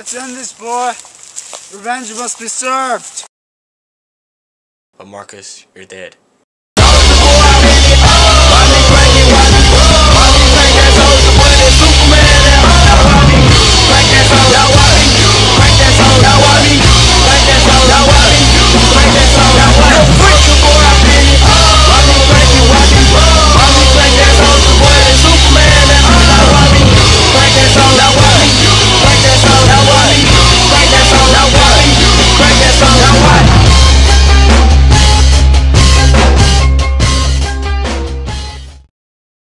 Let's end this, boy. Revenge must be served. But Marcus, you're dead.